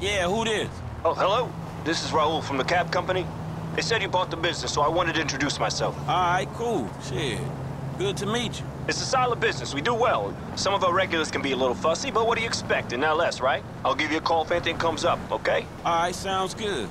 Yeah, who this? Oh, hello? This is Raul from the cab company. They said you bought the business, so I wanted to introduce myself. All right, cool. Shit. Good to meet you. It's a solid business. We do well. Some of our regulars can be a little fussy, but what do you expect in LS, right? I'll give you a call if anything comes up, okay? All right, sounds good.